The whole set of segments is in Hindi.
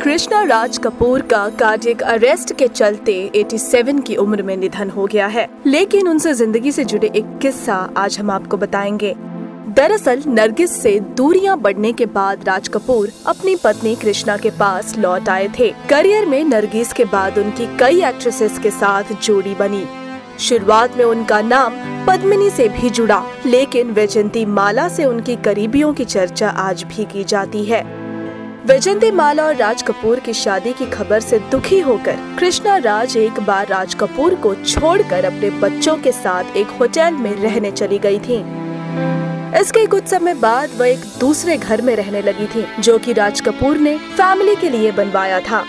कृष्णा राज कपूर का कार्डियक अरेस्ट के चलते 87 की उम्र में निधन हो गया है। लेकिन उनसे ज़िंदगी से जुड़े एक किस्सा आज हम आपको बताएँगे। दरअसल, नरगिस से दूरियाँ बढ़ने के बाद राज कपूर अपनी पत्नी कृष्णा के पास लौट आए थे। करियर में नरगिस के बाद उनकी कई एक्ट्रेसेस के साथ जोड़ी बनी। शुरुआत में उनका नाम पद्मिनी से भी जुड़ा, लेकिन वैजंती माला से उनकी करीबियों की चर्चा आज भी की जाती है। वैजंती माला और राज कपूर की शादी की खबर से दुखी होकर कृष्णा राज एक बार राज कपूर को छोड़कर अपने बच्चों के साथ एक होटल में रहने चली गई थी। इसके कुछ समय बाद वह एक दूसरे घर में रहने लगी थी, जो कि राज कपूर ने फैमिली के लिए बनवाया था।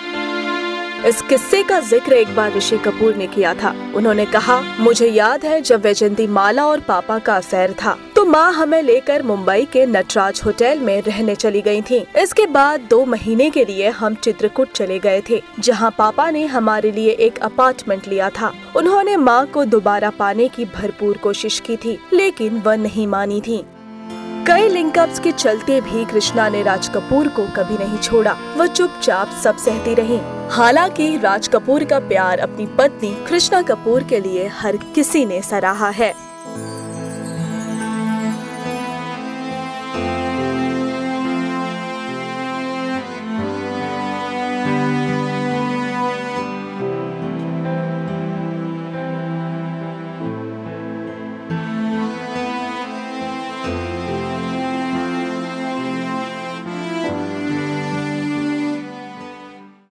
इस किस्से का ज़िक्र एक बार ऋषि कपूर ने किया था। उन्होंने कहा, मुझे याद है जब वैजंती माला और पापा का अफेयर था। माँ हमें लेकर मुंबई के नटराज होटल में रहने चली गई थी। इसके बाद दो महीने के लिए हम चित्रकूट चले गए थे, जहाँ पापा ने हमारे लिए एक अपार्टमेंट लिया था। उन्होंने माँ को दोबारा पाने की भरपूर कोशिश की थी, लेकिन वह नहीं मानी थी। कई लिंकअप्स के चलते भी कृष्णा ने राज कपूर को कभी नहीं छोड़ा। वह चुपचाप सब सहती रही। हालाँकि राज कपूर का प्यार अपनी पत्नी कृष्णा कपूर के लिए हर किसी ने सराहा है।